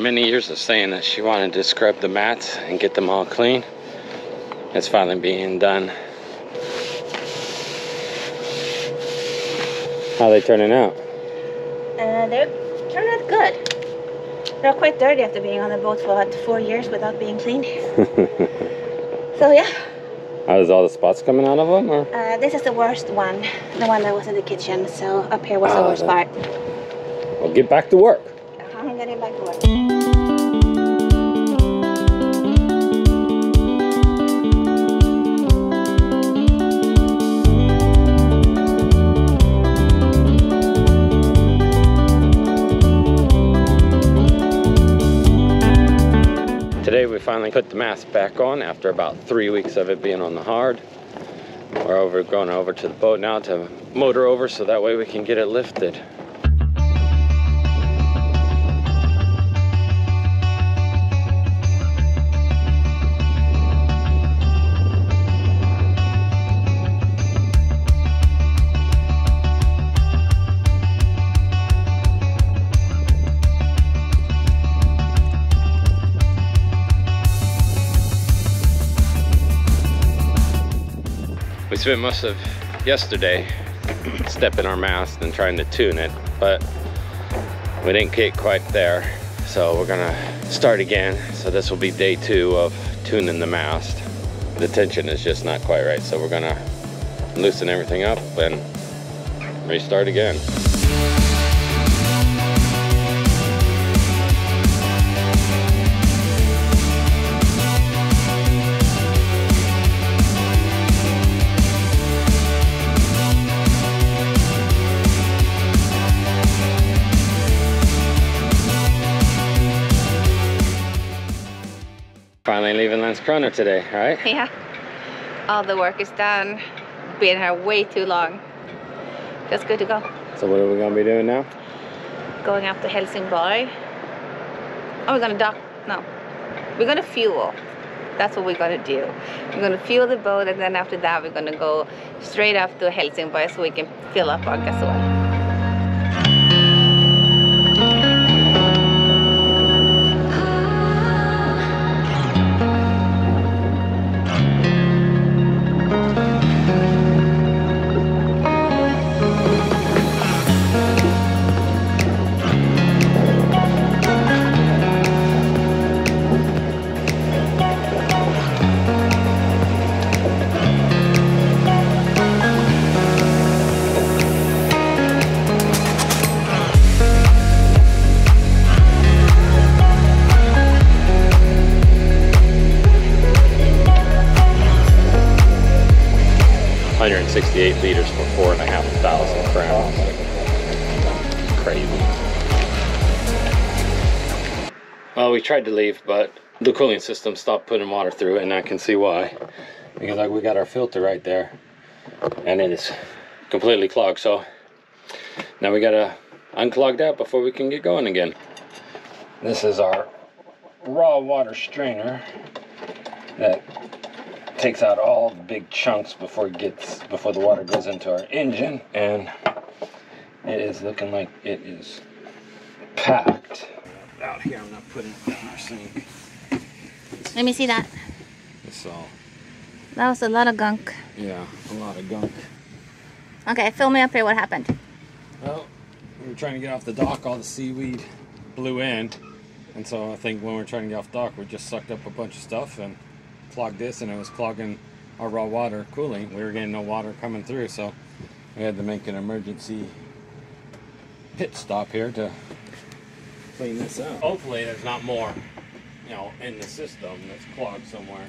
many years of saying that she wanted to scrub the mats and get them all clean, it's finally being done. How are they turning out? Uh, they're turning out good. They're quite dirty after being on the boat for about four years without being cleaned. so yeah, How is all the spots coming out of them? Or? uh, this is the worst one, the one that was in the kitchen. So up here was the Ah, worst that- part. Well, get back to work. Today we finally put the mast back on after about three weeks of it being on the hard. We're over going over to the boat now to motor over so that way we can get it lifted. Spent most of yesterday stepping our mast and trying to tune it, but we didn't get quite there. So we're gonna start again. So this will be day two of tuning the mast. The tension is just not quite right. So we're gonna loosen everything up and restart again. Finally leaving Landskrona today, right? Yeah, all the work is done. Been here way too long. Just good to go. So what are we gonna be doing now? Going up to Helsingborg. Oh, we're gonna dock. No, we're gonna fuel. That's what we're gonna do. We're gonna fuel the boat, and then after that, we're gonna go straight up to Helsingborg so we can fill up our gasoil. Hundred and sixty-eight liters for four and a half thousand crowns. Crazy. Well, we tried to leave, but the cooling system stopped putting water through and I can see why. Because like we got our filter right there, and it is completely clogged. So now we gotta unclog that before we can get going again. This is our raw water strainer that takes out all the big chunks before it gets before the water goes into our engine and it is looking like it is packed out here i'm not putting it down our sink Let me see that. it's all That was a lot of gunk. yeah a lot of gunk Okay, fill me up here. What happened? well we were trying to get off the dock all the seaweed blew in and so i think when we're trying to get off dock we just sucked up a bunch of stuff and clogged this and it was clogging our raw water cooling. We were getting no water coming through so we had to make an emergency pit stop here to clean this out hopefully there's not more you know in the system that's clogged somewhere.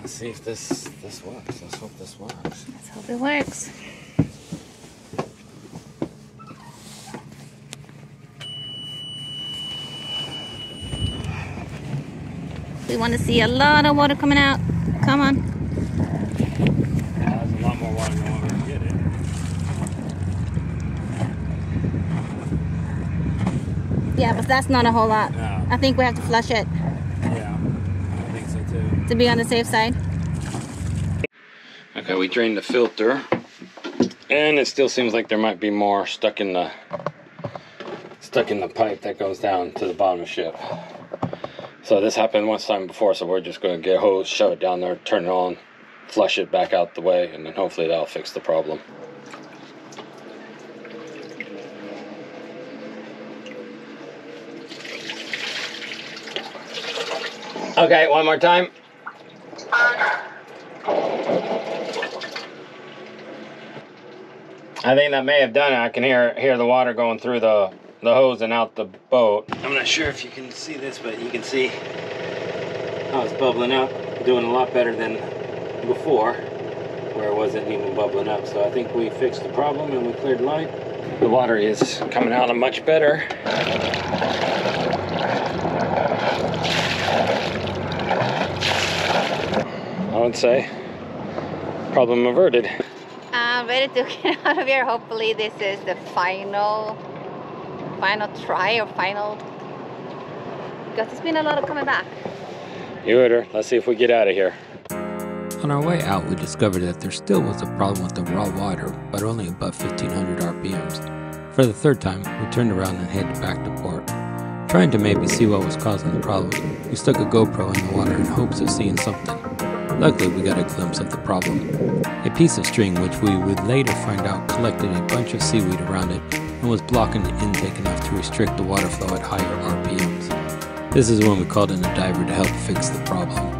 Let's see if this this works. Let's hope this works. Let's hope it works. We want to see a lot of water coming out. Come on. there's a lot more water than what we get it Yeah, but that's not a whole lot. No. I think we have to flush it yeah i think so too to be on the safe side. Okay, we drained the filter, and it still seems like there might be more stuck in the stuck in the pipe that goes down to the bottom of the ship. So this happened once time before, so we're just going to get a hose, shove it down there, turn it on, flush it back out the way, and then hopefully that'll fix the problem. Okay, one more time. I think that may have done it. I can hear hear the water going through the the hose and out the boat. I'm not sure if you can see this, but you can see how it's bubbling up, doing a lot better than before, where it wasn't even bubbling up. So I think we fixed the problem and we cleared light. The water is coming out much better. I would say problem averted. Uh, I'm ready to get out of here. Hopefully this is the final, final try or final, because it's been a lot of coming back. You heard her. Let's see if we get out of here. On our way out, we discovered that there still was a problem with the raw water, but only above 1500 RPMs. For the third time, we turned around and headed back to port. Trying to maybe see what was causing the problem, we stuck a GoPro in the water in hopes of seeing something. Luckily, we got a glimpse of the problem. A piece of string, which we would later find out collected a bunch of seaweed around it and was blocking the intake enough to restrict the water flow at higher RPMs. This is when we called in a diver to help fix the problem.